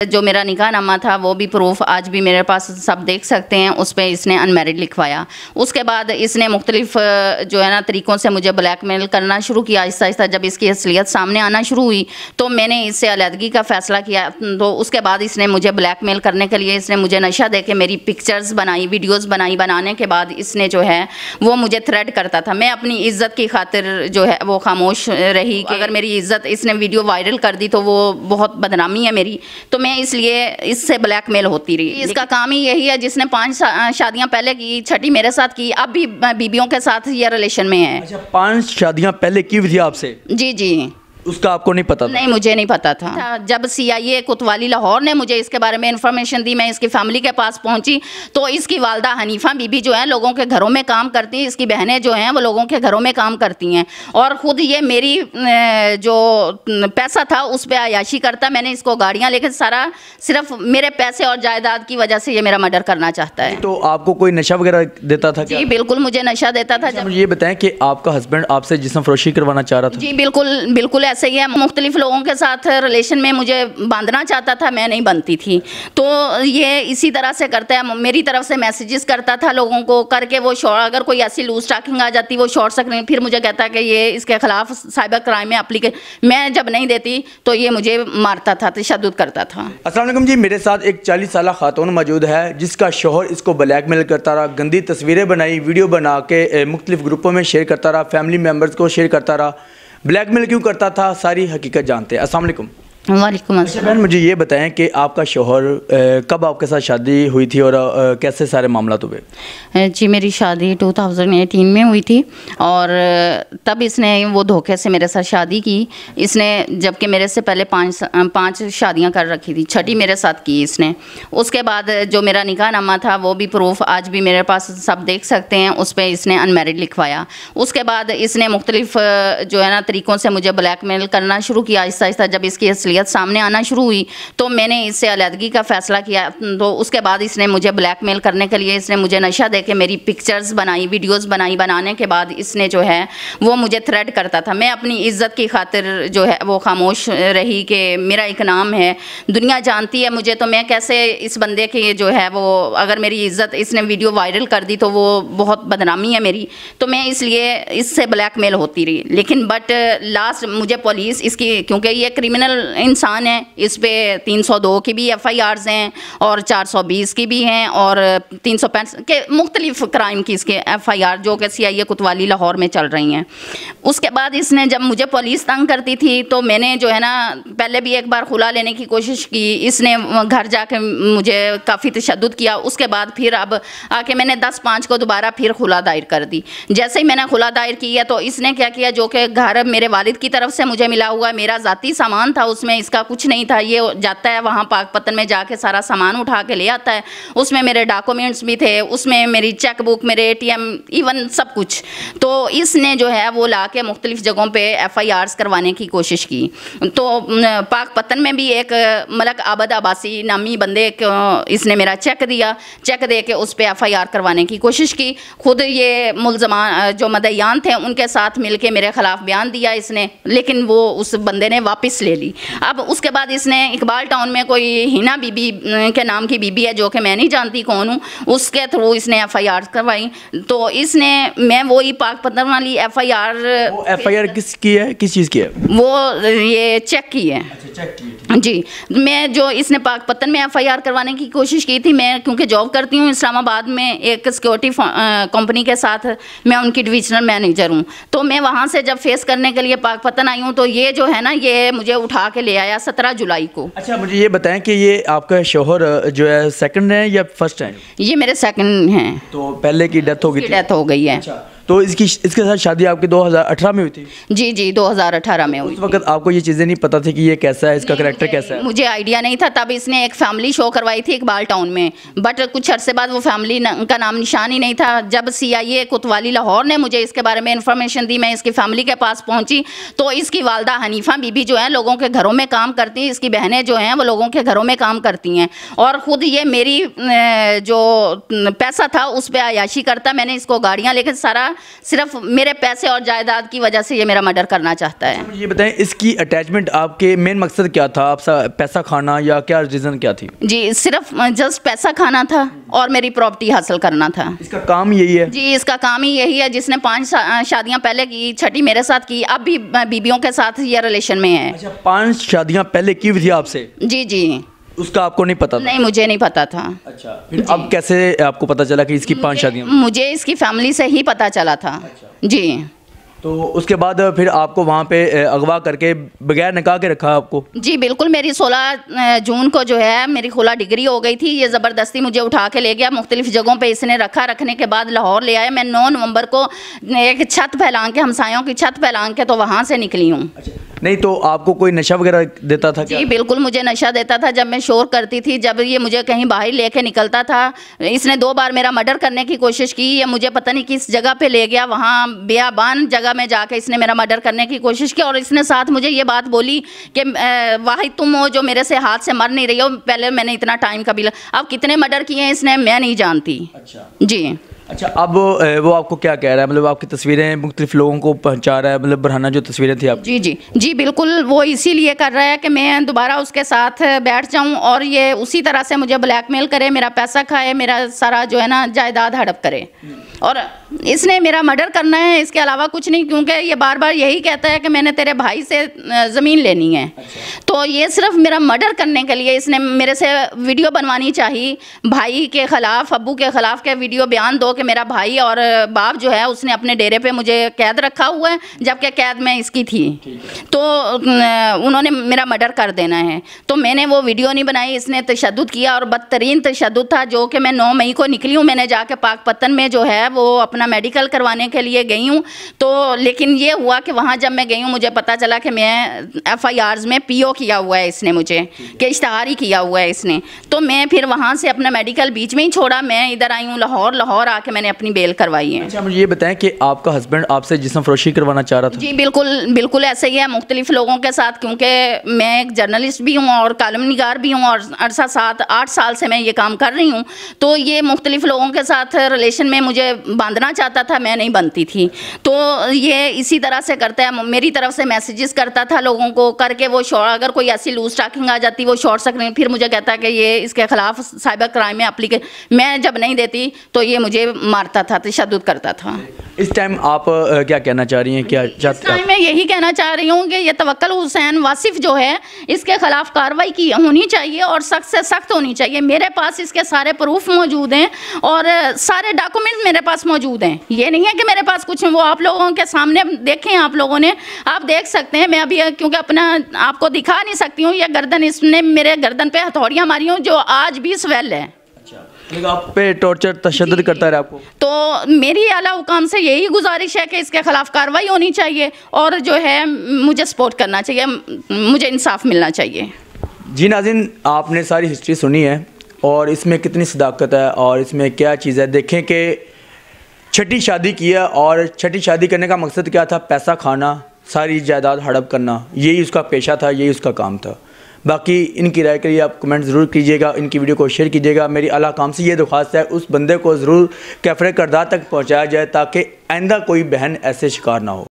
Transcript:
जो मेरा निकाह नामा था वो भी प्रूफ आज भी मेरे पास सब देख सकते हैं उस पर इसने अनमेरिड लिखवाया। उसके बाद इसने मुख्तलिफ़ जो है ना तरीक़ों से मुझे ब्लैकमेल करना शुरू किया आहिस्ता आहिस्ता जब इसकी असलियत सामने आना शुरू हुई तो मैंने इससे अलहदगी का फ़ैसला किया। तो उसके बाद इसने मुझे ब्लैकमेल करने के लिए इसने मुझे नशा दे के मेरी पिक्चर्स बनाई वीडियोज़ बनाई बनाने के बाद इसने जो है वो मुझे थ्रेड करता था। मैं अपनी इज़्ज़त की खातिर जो है वो खामोश रही अगर मेरी इज़्ज़त इसने वीडियो वायरल कर दी तो वो बहुत बदनामी है मेरी। तो मैं इसलिए इससे ब्लैकमेल होती रही। इसका काम ही यही है जिसने पाँच शादियाँ पहले की छठी मेरे साथ की अब भी बीबियों के साथ ये रिलेशन में है। अच्छा पाँच शादियाँ पहले की हुई थी आपसे? जी जी। उसका आपको नहीं पता था? नहीं मुझे नहीं पता था। जब सी सीआईए कोतवाली लाहौर ने मुझे इसके बारे में इंफॉर्मेशन दी मैं इसकी फैमिली के पास पहुँची तो इसकी वालदा हनीफा बीबी जो है लोगों के घरों में काम करती हैं इसकी बहनें जो हैं वो लोगों के घरों में काम करती हैं। और ख़ुद ये मेरी जो पैसा था उस पर आयाशी करता मैंने इसको गाड़ियाँ लेकर सारा सिर्फ़ मेरे पैसे और जायदाद की वजह से ये मेरा मर्डर करना चाहता है। तो आपको कोई नशा वगैरह देता था जी बिल्कुल मुझे नशा देता था अच्छा, जब ये बताएँ कि आपका हस्बैंड आपसे जिसम फरोशी करवाना चाह रहा था। जी बिल्कुल बिल्कुल ऐसे ही है मुख्तलिफ़ लोगों के साथ रिलेशन में मुझे बांधना चाहता था, मैं नहीं बनती थी। तो ये इसी तरह से करता है, मेरी तरफ़ से मैसेजेस करता था लोगों को करके वो शॉर्ट अगर कोई ऐसी लूज टाकिंग आ जाती, वो शॉर्ट सकने फिर मुझे कहता कि ये इसके खिलाफ साइबर क्राइम में अप्लीके मैं जब नहीं देती तो ये मुझे मारता था तशद करता था। असल जी, मेरे साथ एक चालीस साल खातून मौजूद है, जिसका शोहर इसको ब्लैकमेल करता रहा, गंदी तस्वीरें बनाई, वीडियो बना के मुख्तलिफ़ ग्रुपों में शेयर करता रहा फैमिली मेंबर्स को शेयर करता रहा। ब्लैकमेल क्यों करता था? सारी हकीकत जानते हैं। असलम वालेकुम अच्छा बहन मुझे ये बताएँ कि आपका शोहर कब आपके साथ शादी हुई थी और आ, कैसे सारे मामला हुए? जी मेरी शादी 2018 में हुई थी और तब इसने वो धोखे से मेरे साथ शादी की। इसने जबकि मेरे से पहले पाँच पाँच शादियाँ कर रखी थी छठी मेरे साथ की इसने। उसके बाद जो मेरा निकाह नामा था वो भी प्रूफ आज भी मेरे पास सब देख सकते हैं उस पर इसने अनमेरिड लिखवाया। उसके बाद इसने मुख्तलिफ़ जो है ना तरीक़ों से मुझे ब्लैकमेल करना शुरू किया आहिस्ता आहिस्ता जब इसकी असली शख्सियत सामने आना शुरू हुई तो मैंने इससे अलहदगी का फ़ैसला किया। तो उसके बाद इसने मुझे ब्लैकमेल करने के लिए, इसने मुझे नशा दे के मेरी पिक्चर्स बनाई वीडियोस बनाई, बनाने के बाद इसने जो है, वो मुझे थ्रेड करता था। मैं अपनी इज़्ज़त की खातिर जो है, वो खामोश रही कि मेरा एक नाम है, दुनिया जानती है मुझे तो मैं कैसे इस बंदे के जो है, वो अगर मेरी इज़्ज़त, इसने वीडियो वायरल कर दी तो वो बहुत बदनामी है मेरी। तो मैं इसलिए इससे ब्लैकमेल होती रही। लेकिन बट लास्ट मुझे पुलिस इसकी, क्योंकि ये क्रिमिनल इंसान है, इस पर तीन सौ दो की भी एफ़ आई आर्स हैं और चार सौ बीस की भी हैं और तीन सौ पैंसठ के मुख्तलिफ़ क्राइम की इसके एफ़ आई आर जो कि सी आई ए कुतवाली लाहौर में चल रही हैं। उसके बाद इसने जब मुझे पुलिस तंग करती थी तो मैंने जो है ना, पहले भी एक बार खुला लेने की कोशिश की। इसने घर जाके मुझे काफ़ी तशद किया। उसके बाद फिर अब आके मैंने दस पाँच को दोबारा फिर खुला दायर कर दी। जैसे ही मैंने खुला दायर किया तो इसने क्या किया, जो कि घर मेरे वालिद की तरफ़ से मुझे मिला हुआ, मेरा ज़ाती सामान था उसमें में इसका कुछ नहीं था। ये जाता है वहाँ पाकपतन में जाके सारा सामान उठा के ले आता है। उसमें मेरे डॉक्यूमेंट्स भी थे, उसमें मेरी चेक बुक मेरे एटीएम इवन सब कुछ। तो इसने जो है, वो ला के मुख्तलिफ़ जगहों पर एफ़ आई करवाने की कोशिश की। तो पाकपतन में भी एक, मलक आबद आबासी नामी बंदे इसने मेरा चेक दिया। चेक दे के उस पर एफ़ आई आर करवाने की कोशिश की। खुद ये मुलजमान जो मदयान थे, उनके साथ मिल के मेरे ख़िलाफ़ बयान दिया इसने। लेकिन वो उस बंदे ने वापस ले ली। अब उसके बाद इसने इकबाल टाउन में कोई हिना बीबी के नाम की बीबी है जो कि मैं नहीं जानती कौन हूँ उसके थ्रू इसने एफ़ आई आर करवाई। तो इसने मैं वही पाक पतन वाली F I R F I R किस की है? किस चीज़ की है? वो ये चेक की है। अच्छा, जी मैं जो इसने पाक पतन में एफ़ आई आर करवाने की कोशिश की थी मैं क्योंकि जॉब करती हूँ इस्लामाबाद में एक सिक्योरिटी कंपनी के साथ मैं उनकी डिविजनल मैनेजर हूँ। तो मैं वहाँ से जब फेस करने के लिए पाक पतन आई हूँ तो ये जो है ना ये मुझे उठा के ले आया सत्रह जुलाई को। अच्छा मुझे ये बताएँ कि ये आपका शोहर जो है सेकंड है या फ़र्स्ट है? ये मेरे सेकंड हैं। तो पहले की डेथ हो गई डेथ हो गई है। अच्छा। तो इसकी इसके साथ शादी आपकी 2018 में हुई थी? जी जी 2018 में हुई उस वक्त आपको ये चीज़ें नहीं पता थी कि ये कैसा है इसका करेक्टर कैसा है? मुझे आइडिया नहीं था। तब इसने एक फैमिली शो करवाई थी इकबाल टाउन में। बट कुछ अरसे बाद वो फैमिली का नाम निशान ही नहीं था। जब सी आई ए कोतवाली लाहौर ने मुझे इसके बारे में इंफॉर्मेशन दी मैं इसकी फैमिली के पास पहुँची तो इसकी वालदा हनीफा बीबी जो है लोगों के घरों में काम करती हैं। इसकी बहनें जो हैं वो लोगों के घरों में काम करती हैं। और ख़ुद ये मेरी जो पैसा था उस पर आयाशी करता। मैंने इसको गाड़ियाँ लेकर सारा सिर्फ़ मेरे पैसे और जायदाद की वजह से ये मेरा मर्डर करना चाहता है। ये बताएँ इसकी अटैचमेंट आपके मेन मकसद क्या था? आप पैसा खाना या क्या रीज़न क्या थी? जी सिर्फ़ जस्ट पैसा खाना था और मेरी प्रॉपर्टी हासिल करना था। इसका काम यही है? जी इसका काम ही यही है। जिसने पाँच शादियाँ पहले की छठी मेरे साथ की अब भी बीबियों के साथ ये रिलेशन में है। अच्छा पाँच शादियाँ पहले की हुई थी आपसे? जी जी। उसका आपको नहीं पता था? नहीं मुझे नहीं पता था। अच्छा फिर अब कैसे आपको पता चला कि इसकी पाँच शादियाँ मुझे इसकी फैमिली से ही पता चला था। अच्छा। जी। तो उसके बाद फिर आपको वहाँ पे अगवा करके बगैर निकाह के रखा आपको? जी बिल्कुल मेरी 16 जून को जो है मेरी खुला डिग्री हो गई थी। ये ज़बरदस्ती मुझे उठा के ले गया। मुख्तलिफ़ जगहों पे इसने रखा। रखने के बाद लाहौर ले आया मैं 9 नवंबर को एक छत फैलान के हमसायों की छत फैलान के तो वहाँ से निकली हूँ। नहीं तो आपको कोई नशा वगैरह देता था क्या? जी बिल्कुल मुझे नशा देता था जब मैं शोर करती थी जब ये मुझे कहीं बाहर लेके निकलता था। इसने दो बार मेरा मर्डर करने की कोशिश की ये मुझे पता नहीं किस जगह पे ले गया वहाँ बियाबान जगह में जाके इसने मेरा मर्डर करने की कोशिश की और इसने साथ मुझे ये बात बोली कि वाहिद तुम हो जो मेरे से हाथ से मर नहीं रही हो पहले मैंने इतना टाइम कभी अब कितने मर्डर किए हैं इसने मैं नहीं जानती। अच्छा। जी। अच्छा अब वो आपको क्या कह रहा है? मतलब आपकी तस्वीरें मुख्तलिफ़ लोगों को पहुँचा रहा है मतलब बरहाना जो तस्वीरें थी आप। जी जी। जी, बिल्कुल, वो इसीलिए कर रहा है कि मैं दोबारा उसके साथ बैठ जाऊँ और ये उसी तरह से मुझे ब्लैकमेल करे, मेरा पैसा खाए, मेरा सारा जो है ना, जायदाद हड़प करे। और इसने मेरा मर्डर करना है इसके अलावा कुछ नहीं क्योंकि ये बार बार यही कहता है कि मैंने तेरे भाई से ज़मीन लेनी है। अच्छा। तो ये सिर्फ़ मेरा मर्डर करने के लिए इसने मेरे से वीडियो बनवानी चाहिए भाई के ख़िलाफ़ अबू के ख़िलाफ़ के वीडियो बयान दो कि मेरा भाई और बाप जो है उसने अपने डेरे पे मुझे कैद रखा हुआ है जबकि कैद में इसकी थी। तो उन्होंने मेरा मर्डर कर देना है। तो मैंने वो वीडियो नहीं बनाई इसने तशद किया और बदतरीन तशद था जो कि मैं नौ मई को निकली हूँ मैंने जाके पाक पत्तन में जो है वो अपना मेडिकल करवाने के लिए गई हूँ। तो लेकिन ये हुआ कि वहाँ जब मैं गई हूँ मुझे पता चला कि मैं एफ़ आई आर्स में पी ओ किया हुआ है इसने मुझे कि इश्तहार ही किया हुआ है इसने। तो मैं फिर वहाँ से अपना मेडिकल बीच में ही छोड़ा। मैं इधर आई हूँ लाहौर लाहौर आके मैंने अपनी बेल करवाई है। अच्छा मुझे ये बताएँ कि आपका हस्बैंड आपसे जिसम फरोशी करवाना चाह रहा था? जी बिल्कुल बिल्कुल ऐसे ही है मुख्तलिफ़ लोगों के साथ क्योंकि मैं एक जर्नलिस्ट भी हूँ और कालम निगार भी हूँ और अरसा सात आठ साल से मैं ये काम कर रही हूँ। तो ये मुख्तलिफ़ लोगों के साथ रिलेशन में मुझे बांधना चाहता था, मैं नहीं बनती थी। तो ये इसी तरह से करता है, मेरी तरफ़ से मैसेजेस करता था लोगों को, करके वो शॉर्ट अगर कोई ऐसी लूज टाकिंग आ जाती, वो शॉर्ट सक फिर मुझे कहता है कि ये इसके खिलाफ साइबर क्राइम में अप्लीके मैं जब नहीं देती तो ये मुझे मारता था तशद करता था। इस टाइम आप क्या कहना चाह रही हैं? क्या चाहते टाइम मैं यही कहना चाह रही हूँ कि ये तवक्ल हुसैन वासिफ जो है इसके खिलाफ कार्रवाई की होनी चाहिए और सख्त से सख्त होनी चाहिए। मेरे पास इसके सारे प्रूफ मौजूद हैं और सारे डॉक्यूमेंट मेरे पास मौजूद हैं। ये नहीं है कि मेरे पास कुछ वो आप लोगों के सामने देखें आप लोगों ने आप देख सकते हैं। मैं अभी क्योंकि अपना आपको दिखा नहीं सकती हूँ यह गर्दन इसने मेरे गर्दन पर हथौड़ियाँ मारी हूँ जो आज भी स्वेल है। आप पे टॉर्चर तशद करता रहा आपको। तो मेरी आला हुकाम से यही गुजारिश है कि इसके खिलाफ कार्रवाई होनी चाहिए और जो है मुझे सपोर्ट करना चाहिए मुझे इंसाफ मिलना चाहिए। जी नाजिन आपने सारी हिस्ट्री सुनी है और इसमें कितनी सदाकत है और इसमें क्या चीज़ है? देखें कि छठी शादी की है और छठी शादी करने का मकसद क्या था? पैसा खाना सारी जायदाद हड़प करना यही उसका पेशा था यही उसका काम था। बाकी इनकी राय के लिए आप कमेंट ज़रूर कीजिएगा, इनकी वीडियो को शेयर कीजिएगा। मेरी अला काम से ये दरख्वास्त है, उस बंदे को ज़रूर कैफरे करदार तक पहुँचाया जाए ताकि आइंदा कोई बहन ऐसे शिकार ना हो।